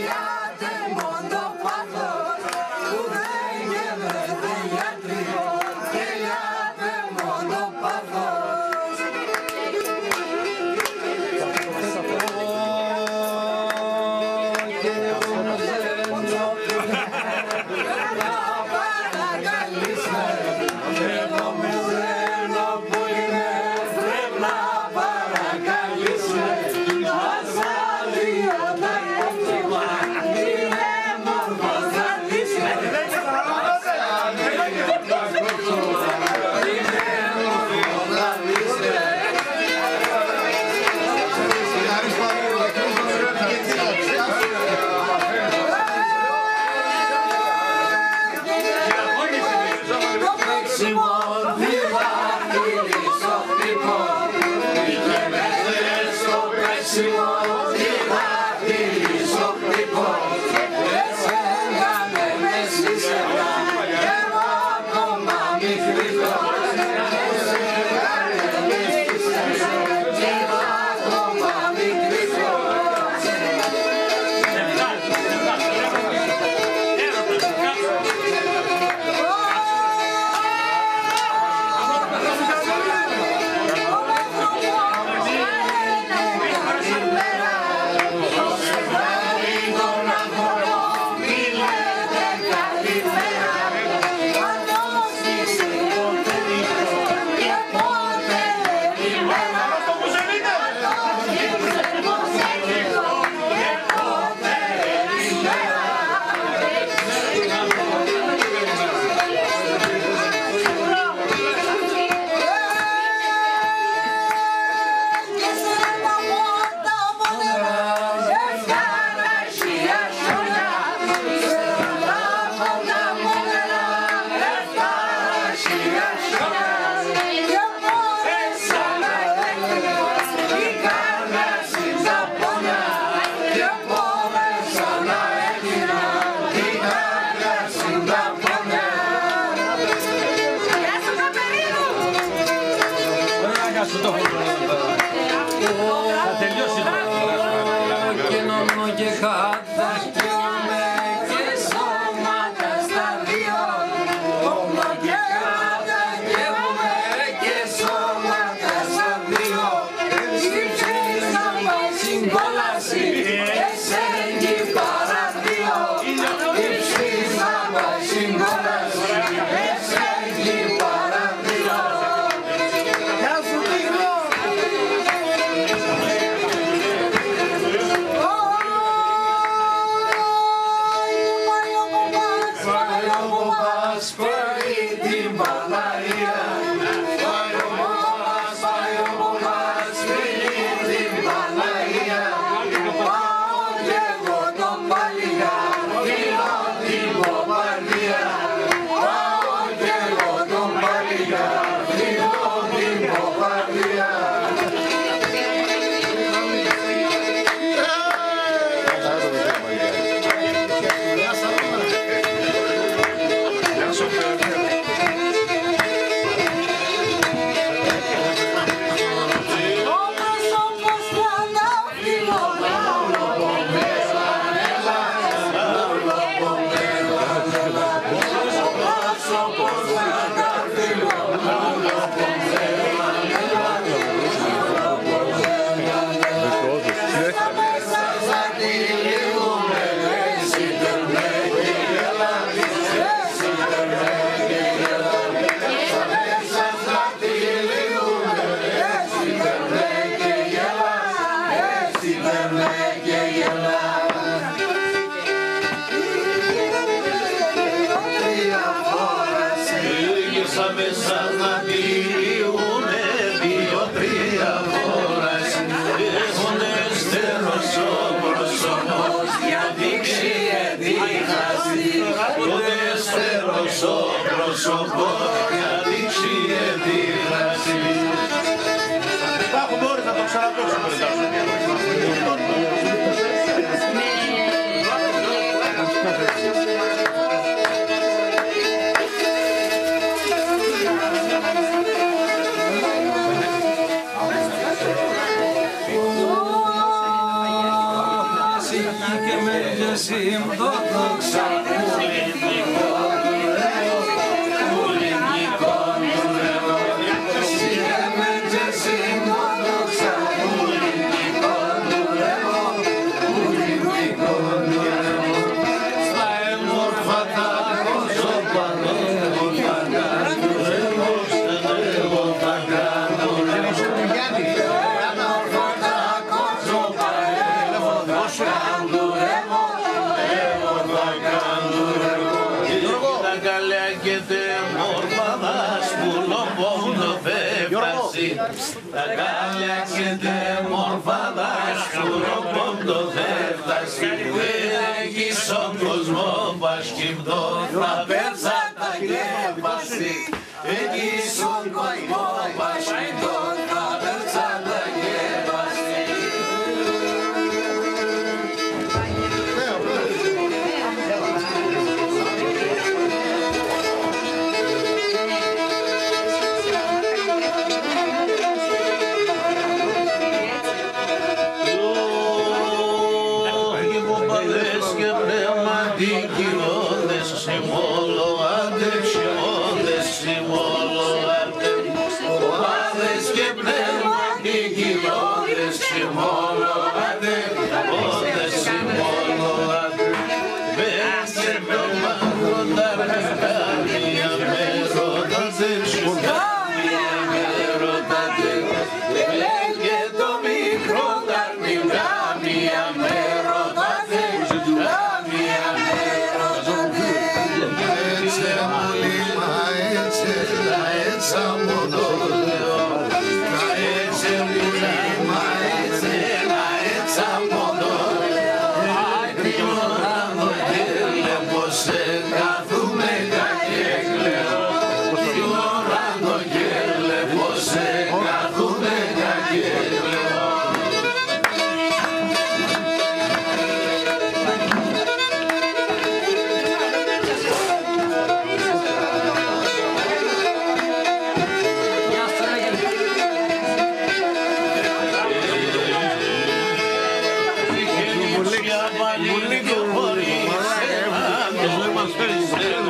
Yeah. Και prosper. Εσύ και με δυο σύμπτωτο ξαπουλικό Έλα καλέ και τε μορφαδάς που λοπόντο φεύγασι Τα καλέ και τε μορφαδάς που λοπόντο φεύγασι Δεν έχεις στον κόσμος πασκυμπτό θα πέρσα τα γεύασι Έχεις στον κόσμος Abraham. Μαλή, Μαλή, Μαλή,